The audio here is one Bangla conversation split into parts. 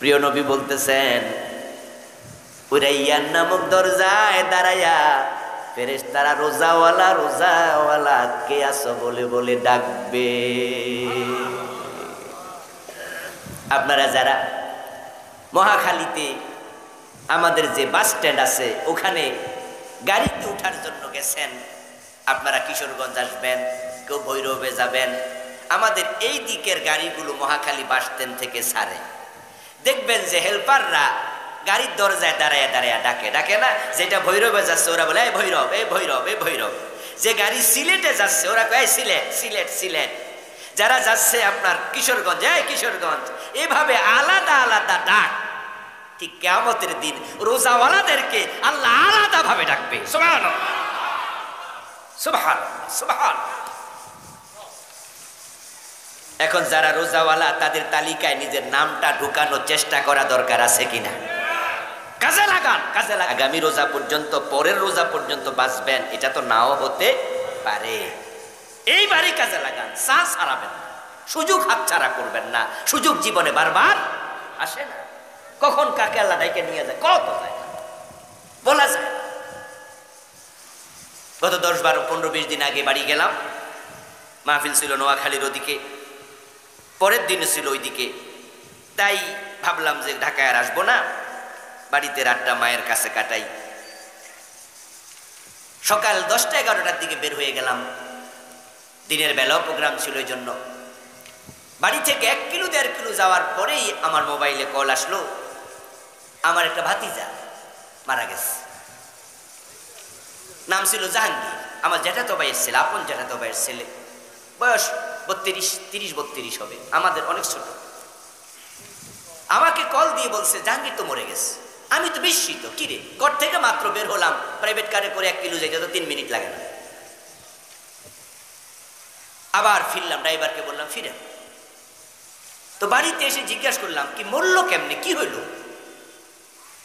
প্রিয় নবী বলতেছেন উরাইয়ান নামক দরজায় দাঁড়াইয়া ফেরেস তারা রোজাওয়ালা রোজাওয়ালা কে আসো বলে বলে ডাকবে। আপনারা যারা মহাখালীতে আমাদের যে বাস স্ট্যান্ড আছে, ওখানে গাড়িতে ওঠার জন্য গেছেন, আপনারা কিশোরগঞ্জ আসবেন, কেউ ভৈরবে যাবেন। আমাদের এই দিকের গাড়িগুলো মহাখালী বাস স্ট্যান্ড থেকে ছাড়ে। দেখবেন যে হেল্পাররা গাড়ির দরজায় দাঁড়ায় দাঁড়ায় ডাকে ডাকে না? যেটা ভৈরবে যাচ্ছে, ওরা বলে, এই ভৈরব এই ভৈরব এই ভৈরব। যে গাড়ি সিলেটে যাচ্ছে, ওরা কয় সিলেট সিলেট সিলেট। যারা যাচ্ছে আপনার কিশোরগঞ্জ, এই কিশোরগঞ্জ। এভাবে আলাদা আলাদা ডাক। ঠিক কেয়ামতের দিন রোজাওয়ালাদেরকে আল্লাহ আলাদা ভাবে ডাকবে। সুবহান সুবহান সুবহান এখন যারা রোজাওয়ালা, তাদের তালিকায় নিজের নামটা ঢুকানোর চেষ্টা করা দরকার আছে কিনা? কাজে লাগান কাজে লাগান। আগামী রোজা পর্যন্ত, পরের রোজা পর্যন্ত বাঁচবেন, এটা তো নাও হতে পারে। এইবারই কাজে লাগান চান্স হারাবেন না। সুযোগ হাতছাড়া করবেন না। সুযোগ জীবনে বারবার আসে না। কখন কাকে আল্লাহ ডাইকে নিয়ে যায়? কত যায়? বলা যায় গত দশ, বারো, পনেরো, বিশ দিন আগে বাড়ি গেলাম। মাহফিল ছিল নোয়াখালীর ওদিকে। পরের দিন ছিল ওইদিকে। তাই ভাবলাম যে ঢাকায় আর আসব না, বাড়িতে রাতটা মায়ের কাছে কাটাই। সকাল দশটা এগারোটার দিকে বের হয়ে গেলাম। দিনের বেলাও প্রোগ্রাম ছিল এই জন্য বাড়ি থেকে এক কিলো দেড় কিলো যাওয়ার পরেই আমার মোবাইলে কল আসলো। আমার একটা ভাতিজা মারা গেছে। নাম ছিল জাহাঙ্গীর। আমার জ্যাঠাতো ভাইয়ের ছেলে, আপন জ্যাঠাতো ভাইয়ের ছেলে। বয়স বত্রিশ, তিরিশ বত্রিশ হবে। আমাদের অনেক ছোট। আমাকে কল দিয়ে বলছে, জাহাঙ্গীর তো মরে গেছে। আমি তো বিস্মিত। কিরে ঘর থেকে মাত্র বের হলাম। প্রাইভেট কারে করে এক কিলো যাইতে তো তিন মিনিট লাগে না। আবার ফিরলাম, ড্রাইভারকে বললাম ফিরে তো বাড়িতে এসে জিজ্ঞাসা করলাম, কি মরল কেমনে? কি হইল?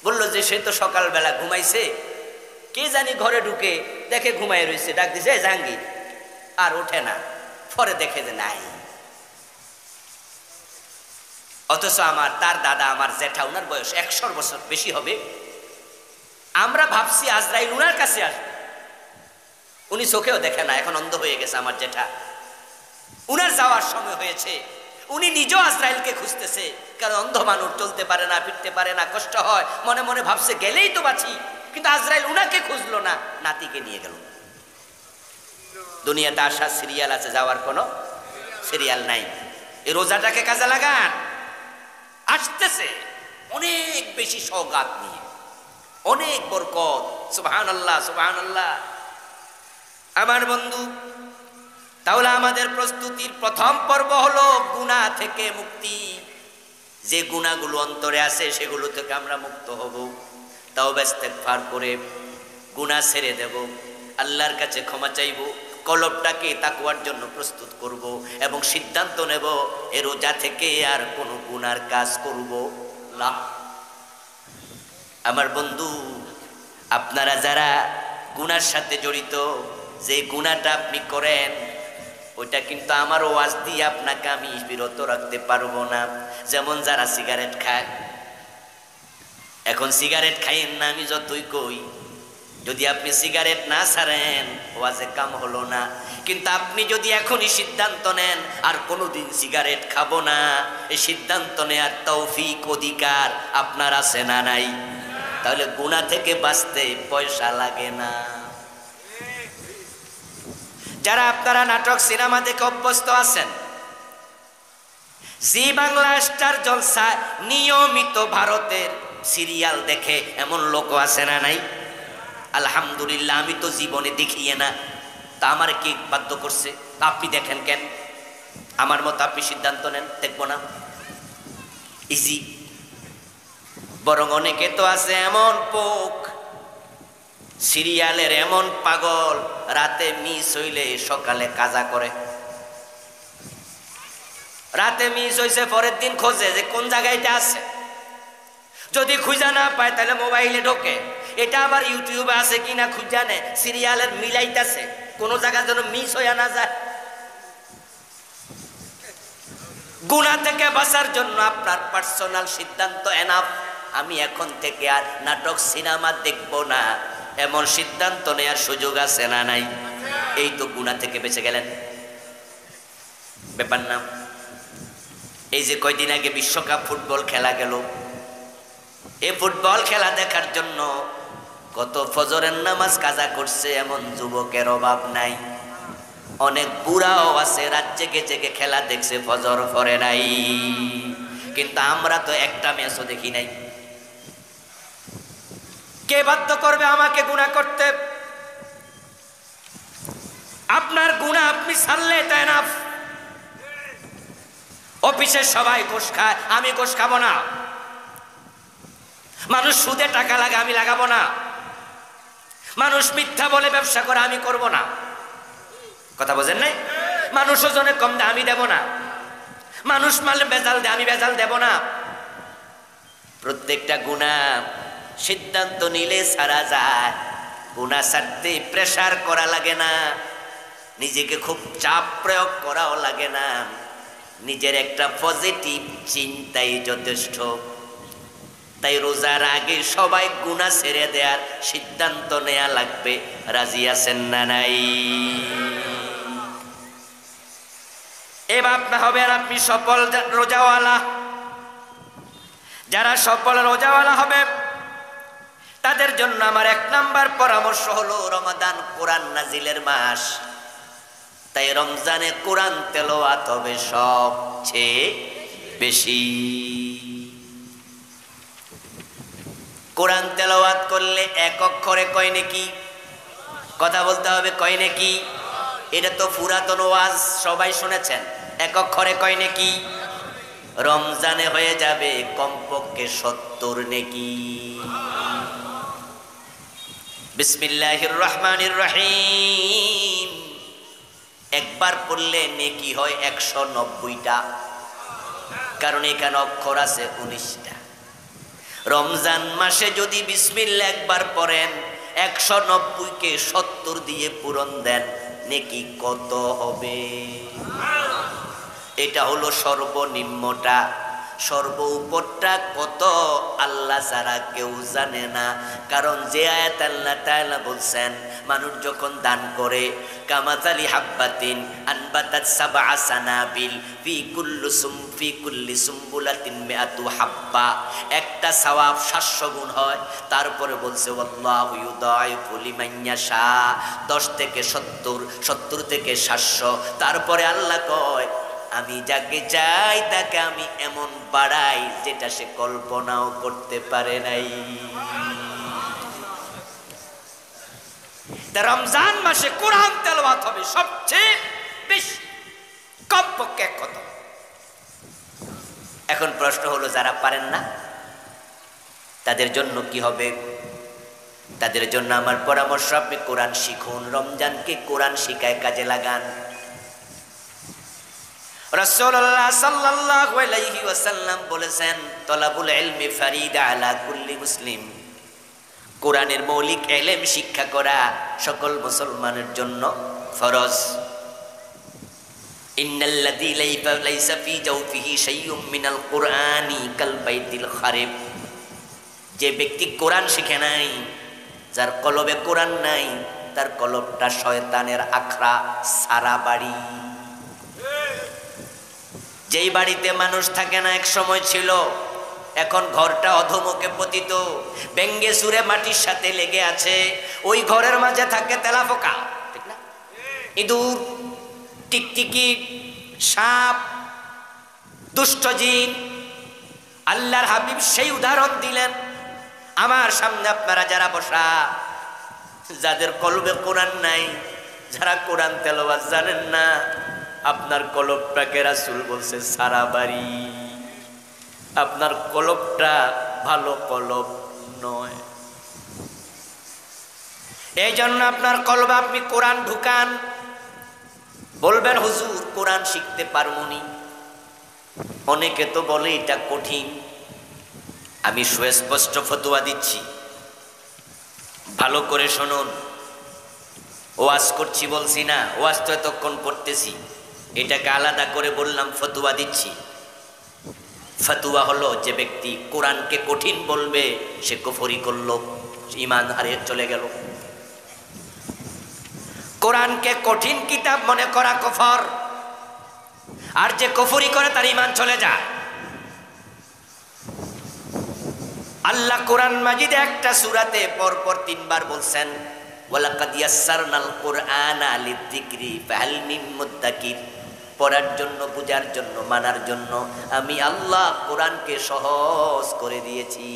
বলল যে, সে তো সকালবেলা ঘুমাইছে। কে জানি ঘরে ঢুকে দেখে ঘুমাই রয়েছে ডাক দিছে "এই জাহাঙ্গীর, আর ওঠে না। পরে দেখে যে নাই। অথচ আমার তার দাদা, আমার জ্যাঠা উনার বয়স একশো বছর বেশি হবে। আমরা ভাবছি আজরাইল উনার কাছে আসবে। উনি চোখেও দেখে না, এখন অন্ধ হয়ে গেছে আমার জেঠা। উনার যাওয়ার সময় হয়েছে। উনি নিজেও আজরাইলকে খুঁজতেছে। কারণ অন্ধ মানুষ চলতে পারে না, ফিরতে পারে না, কষ্ট হয়। মনে মনে ভাবছে, গেলেই তো বাঁচি। কিন্তু আজরাইল উনাকে খুঁজলো না, নাতিকে নিয়ে গেল। দুনিয়াতে আসার সিরিয়াল আছে, যাওয়ার কোনো সিরিয়াল নাই। এই রোজাটাকে কাজে লাগান। আসতেছে অনেক বেশি সৌগাত নিয়ে। অনেক বরকত। সুবহান আল্লাহ সুবহান আল্লাহ আমার বন্ধু, তাহলে আমাদের প্রস্তুতির প্রথম পর্ব হলো গুণা থেকে মুক্তি। যে গুণাগুলো অন্তরে আছে, সেগুলো থেকে আমরা মুক্ত হব। তাও ব্যস্ত ফার করে গুণা ছেড়ে দেব। আল্লাহর কাছে ক্ষমা চাইব। কলবটাকে তাকুয়ার জন্য প্রস্তুত করব এবং সিদ্ধান্ত নেব, এ রোজা থেকে আর কোনো গুনার কাজ করব না। আমার বন্ধু, আপনারা যারা গুনার সাথে জড়িত, যে গুণাটা আপনি করেন, ওইটা কিন্তু আমার ওয়াজ দিয়ে আপনাকে আমি বিরত রাখতে পারব না। যেমন যারা সিগারেট খায়। এখন সিগারেট খাইয়েন না, আমি যতই কই যদি আপনি সিগারেট না ছাড়েন, ওয়াজে কাম হলো না। কিন্তু আপনি যদি এখনই সিদ্ধান্ত নেন, আর কোনোদিন সিগারেট খাব না, এই সিদ্ধান্ত নেয়ার তৌফিক, অধিকার আপনার আছে না নাই? তাহলে গুণা থেকে বাঁচতে পয়সা লাগে না। যারা আপনারা নাটক, সিনেমা দেখে অভ্যস্ত আছেন, জি বাংলা স্টার জলসা নিয়মিত ভারতের সিরিয়াল দেখে এমন লোক আছে না নাই? আলহামদুলিল্লাহ, আমি তো জীবনে দেখিয়ে না। তা আমার কে বাধ্য করছে? তা আপনি দেখেন কেন? আমার মতো আপনি সিদ্ধান্ত নেন, দেখব না। ইজি বরং অনেকে তো আছে এমন পোক। সিরিয়ালের এমন পাগল, রাতে মিস হইলে সকালে কাজা করে। রাতে মিস হইছে, পরের দিন খোঁজে যে কোন জায়গায়টা আছে। যদি খুঁজা না পায়, তাহলে মোবাইলে ঢোকে। এটা আবার ইউটিউবে আছে কি না খুঁজা নেয় সিরিয়ালের মিলাইতেছে। কোন জায়গা যেন মিস হইয়া না যায়। গুণা থেকে বাঁচার জন্য আপনার পার্সোনাল সিদ্ধান্ত এনাফ আমি এখন থেকে আর নাটক, সিনেমা দেখব না। এমন সিদ্ধান্ত নেওয়ার সুযোগ আছে না নাই? এই তো গুণা থেকে বেঁচে গেলেন। ব্যাপার না। এই যে কয়দিন আগে বিশ্বকাপ ফুটবল খেলা গেল এই ফুটবল খেলা দেখার জন্য কত ফজরের নামাজ কাজা করছে এমন যুবকের অভাব নাই। অনেক বুড়াও আছে, রাত জেগে জেগে খেলা দেখছে, ফজর ফরে নাই। কিন্তু আমরা তো একটা ম্যাচও দেখি নাই। কে বাধ্য করবে আমাকে গুণা করতে? আপনার গুণা আপনি ছাড়লে তাই না অফিসের সবাই ঘুষ খায়, আমি ঘুষ খাব না। মানুষ সুদে টাকা লাগে আমি লাগাবো না। মানুষ মিথ্যা বলে ব্যবসা করে আমি করব না। কথা বোঝেন নাই? মানুষ ওজনে কম দেয় আমি দেব না। মানুষ মারলে বেজাল দেয় আমি বেজাল দেব না। প্রত্যেকটা গুণা সিদ্ধান্ত নিলে সারা যায়। গুণা ছাড়তে প্রেশার করা লাগে না। নিজেকে খুব চাপ প্রয়োগ করাও লাগে না। নিজের একটা পজিটিভ চিন্তাই যথেষ্ট। তাই রোজার আগে সবাই গুণা ছেড়ে দেওয়ার সিদ্ধান্ত নেয়া লাগবে। রাজি আছেন না নাই? এবার আপনি হবেন আপনি সফল রোজাওয়ালা। যারা সফল রোজাওয়ালা হবে, তাদের জন্য আমার এক নাম্বার পরামর্শ হলো রমাদান কোরআন নাজিলের মাস। তাই রমজানে কোরআন তেলোয়াত হবে সবচেয়ে বেশি। কোরআন তেলাওয়াত করলে এক অক্ষরে কয় নাকি কথা বলতে হবে কয় নাকি এটা তো পুরাতন ওয়াজ, সবাই শুনেছেন। এক অক্ষরে কয় নাকি রমজানে হয়ে যাবে কমপক্ষে সত্তর নেকি। বিসমিল্লাহির রহমানির রহিম। একবার পড়লে নেকি হয় একশো নব্বইটা। কারণ এখানে অক্ষর আছে উনিশটা। রমজান মাসে যদি বিসমিল্লা একবার পড়েন, একশো নব্বইকে সত্তর দিয়ে পূরণ দেন, নেকি কত হবে? এটা হলো সর্বনিম্নটা। সর্ব উপরটা কত আল্লাহ ছাড়া কেউ জানে না। কারণ যে আয়াত আল্লাহ তাআলা বলছেন, মানুষ যখন দান করে, কামাতালি হাব্বাতিন আনবাতাত সাবআ সানাবিল ফি কুল্লু সুম, ফি কুল্লি সুম্বুলাতিন মিআতু হাব্বা। একটা সওয়াব 700 গুণ হয়, তারপরে বলছে আল্লাহু ইউদাইফু লিমান ইয়াশা। 10 থেকে 70 70 থেকে 700 তারপরে আল্লাহ কয় আমি যাকে চাই তাকে আমি এমন বাড়াই যেটা সে কল্পনাও করতে পারে নাই। রমজান মাসে কোরআন তেলাওয়াত হবে সবচেয়ে বেশি, কমপক্ষে এক কত এখন প্রশ্ন হলো, যারা পারেন না, তাদের জন্য কি হবে? তাদের জন্য আমার পরামর্শ, আপনি কোরআন শিখুন, রমজানকে কোরআন শিখায় কাজে লাগান। আলাইহি ওয়াসাল্লাম বলেছেন ফারিদা আলা কুল্লি মুসলিম। কোরআনের মৌলিক এলেম শিক্ষা করা সকল মুসলমানের জন্য ফরজ। লাইসা শাইয়ুম মিনাল কুরআনি কাল বাইতিল খারিব যে ব্যক্তি কোরআন শিখে নাই, যার কলবে কোরআন নাই, তার কলবটা শয়তানের আখড়া সারা বাড়ি। যেই বাড়িতে মানুষ থাকে না, এক সময় ছিল, এখন ঘরটা অধমুখে পতিত ব্যঙ্গে সুরে মাটির সাথে লেগে আছে, ওই ঘরের মাঝে থাকে তেলাপোকা, ঠিক না? ইঁদুর, টিকটিকি, সাপ, দুষ্ট জিন, আল্লাহর হাবিব সেই উদাহরণ দিলেন। আমার সামনে আপনারা যারা বসা, যাদের কলবে কোরআন নাই, যারা কোরআন তেলাওয়াত জানেন না আপনার কলবটাকে রাসুল বলছে, সারা বাড়ি। আপনার কলবটা ভালো কলব নয়। এই জন্য আপনার কলবে আপনি কোরআন ঢুকান। বলবেন, হুজুর, কোরআন শিখতে পারবনি অনেকে তো বলে, এটা কঠিন। আমি সুস্পষ্ট ফতুয়া দিচ্ছি। ভালো করে শুনুন। ওয়াজ করছি বলছি না, ওয়াজ তো এতক্ষণ পড়তেছি। এটাকে আলাদা করে বললাম ফতুয়া দিচ্ছি। ফতুয়া হলো যে ব্যক্তি কোরআনকে কঠিন বলবে, সে কুফরি করল ইমান হারিয়ে চলে গেল। কোরআনকে কঠিন কিতাব মনে করা কফর। আর যে কফরি করে তার ইমান চলে যায়। আল্লাহ কোরআন মাজিদে একটা সুরাতে পরপর তিনবার বলছেন, ওয়ালাকাদ ইয়াসসারনাল কুরআনা লিযিকরি ফাহাল মিন পড়ার জন্য বুঝার জন্য, মানার জন্য আমি আল্লাহ কোরআনকে সহজ করে দিয়েছি।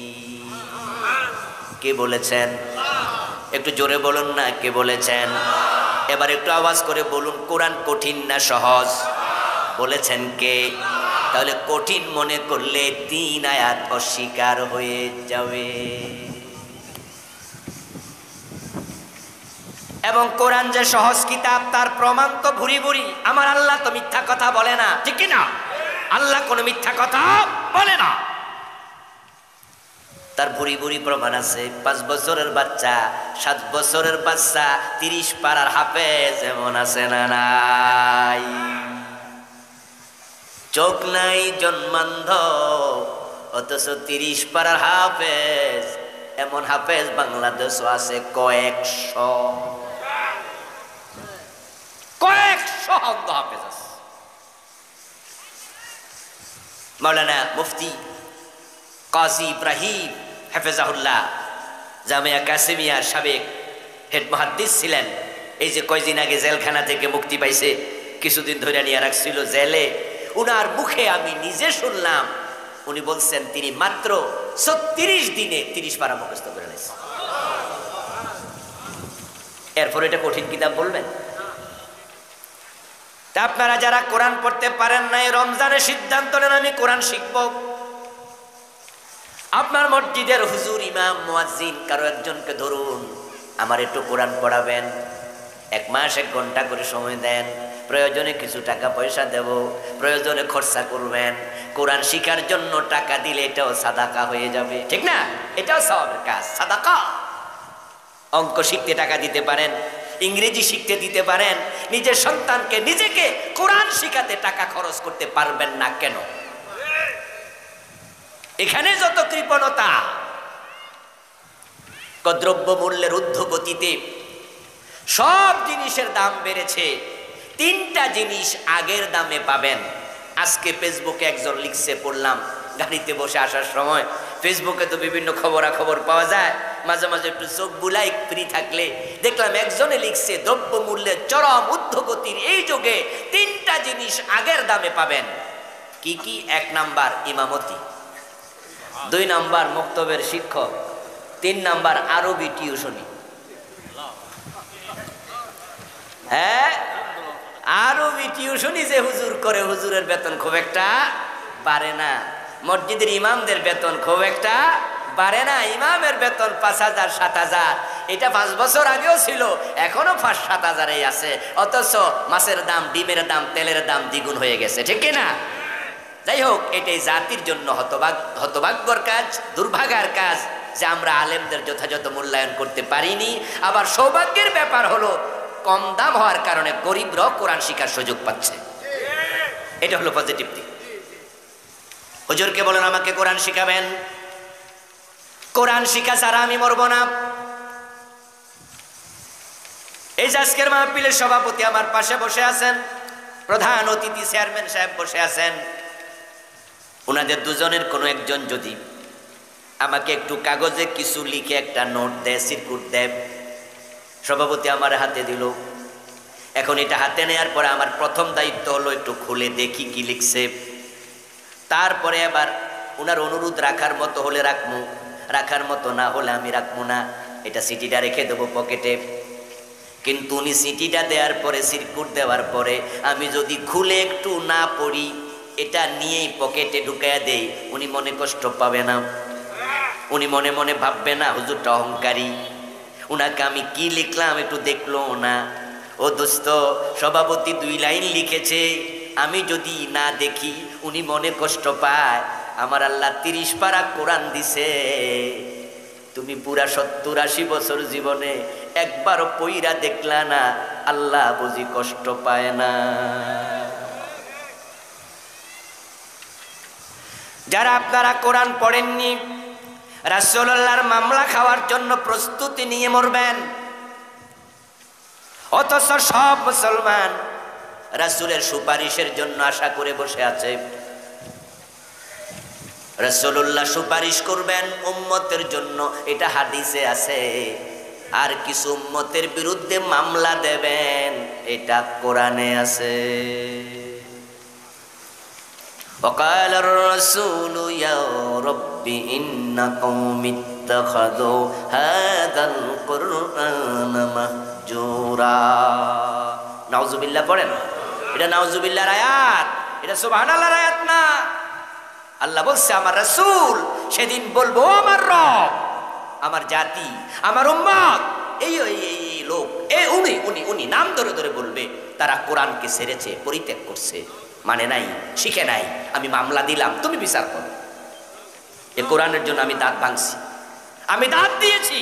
কে বলেছেন? একটু জোরে বলুন না, কে বলেছেন? এবার একটু আওয়াজ করে বলুন, কোরআন কঠিন না সহজ? বলেছেন কে? তাহলে কঠিন মনে করলে তিন আয়াত অস্বীকার হয়ে যাবে। এবং কোরআন যে সহজ কিতাব তার প্রমাণ তো ভুরি ভুরি। আমার আল্লাহ তো মিথ্যা কথা বলে না। ঠিক না আল্লাহ কোনো মিথ্যা কথা বলে না। তার ভুরি ভুরি প্রমাণ আছে। পাঁচ বছরের বাচ্চা সাত বছরের বাচ্চা তিরিশ পাড়ার হাফেজ এমন আছে না নাই? চোখ নাই জন্মান্ধ অথচ তিরিশ পাড়ার হাফেজ এমন হাফেজ বাংলাদেশও আছে কয়েকশো। অন্ধ হাফেজ আছে মুফতি কাজী ইব্রাহিম হেফেজাহুল্লাহ জামিয়া সাবেক হেড ছিলেন এই যে কয়দিন আগে জেলখানা থেকে মুক্তি পাইছে কিছুদিন ধরে নিয়ে রাখছিল জেলে উনার মুখে আমি নিজে শুনলাম উনি বলছেন তিনি মাত্র ছত্রিশ দিনে তিরিশ পারা মুখস্থ করে নিয়েছেন এরপর এটা কঠিন কিতাব বলবেন আপনারা যারা কোরআন পড়তে পারেন নাই, রমজানের সিদ্ধান্ত নেন, আমি কোরআন শিখব। আপনার মসজিদের হুজুর, ইমাম, মুয়াজ্জিন, কারও একজনকে ধরুন, আমার একটু কোরআন পড়াবেন, এক মাস, এক ঘণ্টা করে সময় দেন, প্রয়োজনে কিছু টাকা পয়সা দেব, প্রয়োজনে খরচা করবেন, কোরআন শিখার জন্য টাকা দিলে এটাও সাদাকা হয়ে যাবে। ঠিক না? এটাও সবের কাজ, সাদাকা। অঙ্ক শিখতে টাকা দিতে পারেন ইংরেজি শিখতে দিতে পারেন, নিজের সন্তানকে, নিজেকে কোরআন শিখাতে টাকা খরচ করতে পারবেন না কেন? এখানে যত কৃপণতা দ্রব্য মূল্যের ঊর্ধ্বগতিতে সব জিনিসের দাম বেড়েছে। তিনটা জিনিস আগের দামে পাবেন। আজকে ফেসবুকে একজন লিখছে, পড়লাম গাড়িতে বসে আসার সময়। ফেসবুকে তো বিভিন্ন খবরাখবর পাওয়া যায়। মাঝে মাঝে একটু চোখ বুলাই ফ্রি থাকলে। দেখলাম একজনে লিখছে দ্রব্য মূল্যের চরম ঊর্ধ্বগতির এই যুগে তিনটা জিনিস আগের দামে পাবেন। কি কি? এক নাম্বার, ইমামতি। দুই নাম্বার, মক্তবের শিক্ষক। তিন নাম্বার, আরবি টিউশনি। হ্যাঁ? আরবি টিউশনি যে হুজুর করে, হুজুরের বেতন খুব একটা পারে না। মসজিদের ইমামদের বেতন খুব একটা পারে না, ইমামের বেতন পাঁচ হাজার, সাত হাজার। এটা পাঁচ বছর আগেও ছিল, এখনও পাঁচ, সাত হাজারেই আছে। অথচ মাছের দাম, ডিমের দাম, তেলের দাম দ্বিগুণ হয়ে গেছে, ঠিক না যাই হোক, এটাই জাতির জন্য হতভাগ, হতভাগ্যর কাজ, দুর্ভাগার কাজ, যে আমরা আলেমদের যথাযথ মূল্যায়ন করতে পারিনি। আবার সৌভাগ্যের ব্যাপার হলো, কম দাম হওয়ার কারণে গরিবরাও কোরআন শিখার সুযোগ পাচ্ছে। এটা হলো পজিটিভ দিক। হুজুরকে বলেন, আমাকে কোরআন শিখাবেন? কোরআন শিখা ছাড়া আমি মরবো না। এই যে আজকের মাহফিলের সভাপতি আমার পাশে বসে আছেন, প্রধান অতিথি চেয়ারম্যান সাহেব বসে আছেন। ওনাদের দুজনের কোনো একজন যদি আমাকে একটু কাগজে কিছু লিখে একটা নোট দেয় সিরকুট দেয়, সভাপতি আমার হাতে দিল। এখন এটা হাতে নেওয়ার পরে আমার প্রথম দায়িত্ব হলো একটু খুলে দেখি কি লিখছে। তারপরে আবার ওনার অনুরোধ রাখার মতো হলে রাখব। রাখার মতো না হলে আমি রাখব না। এটা সিটিটা রেখে দেবো পকেটে। কিন্তু উনি সিটিটা দেওয়ার পরে সিরকুট দেওয়ার পরে, আমি যদি খুলে একটু না পড়ি, এটা নিয়েই পকেটে ঢুকাইয়া দেই, উনি মনে কষ্ট পাবে না। উনি মনে মনে ভাববে, না, হুজুরটা অহংকারী। উনাকে আমি কি লিখলাম একটু দেখল না। ও দোস্ত, সভাপতি দুই লাইন লিখেছে। আমি যদি না দেখি, উনি মনে কষ্ট পায়। আমার আল্লাহ তিরিশ পারা কোরআন দিছে। তুমি পুরা সত্তর আশি বছর জীবনে একবারও পইরা দেখলা না, আল্লাহ বুঝি কষ্ট পায় না। যারা আপনারা কোরআন পড়েননি, রাসূলুল্লাহর মামলা খাওয়ার জন্য প্রস্তুতি নিয়ে মরবেন। অথচ সব মুসলমান রাসূলের সুপারিশের জন্য আশা করে বসে আছে। রাসূলুল্লাহ সুপারিশ করবেন উম্মতের জন্য এটা হাদিসে আছে আর কিছু উম্মতের বিরুদ্ধে মামলা দেবেন এটা কোরআনে আছে وقال الرسول يا رب إن قوم اتخذوا هذا القرآن مهجورا নাউজুবিল্লাহ পড়েন এটা নাউজুবিল্লাহর আয়াত এটা সুবহানাল্লাহর আয়াত না আল্লাহ বলছে, আমার রসুল, সেদিন বলব আমার রব, আমার জাতি, আমার উম্মত। এই এই লোক, এ উনি উনি উনি নাম ধরে ধরে বলবে, তারা কোরআনকে সেরেছে, পরিত্যাগ করছে মানে নাই, শিখে নাই, আমি মামলা দিলাম, তুমি বিচার করো। এ কোরআনের জন্য আমি দাঁত ভাঙছি। আমি দাঁত দিয়েছি।